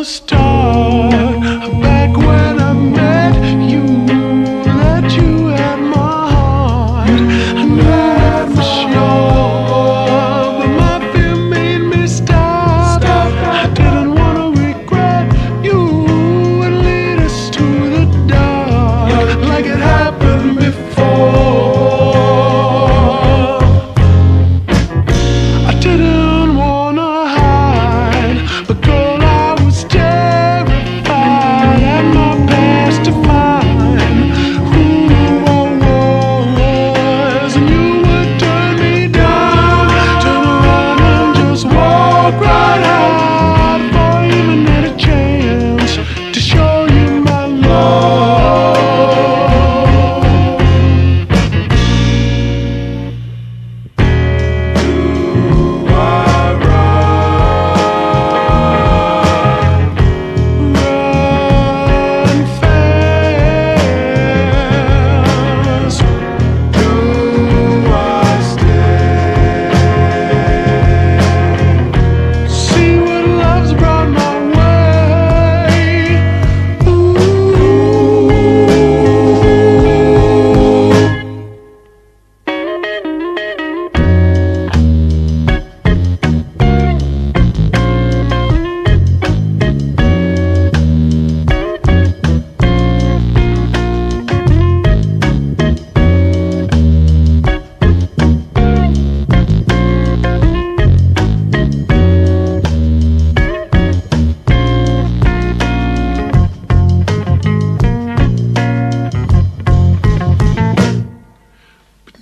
a star back when I met you.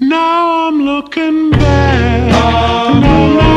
Now I'm looking back. Oh.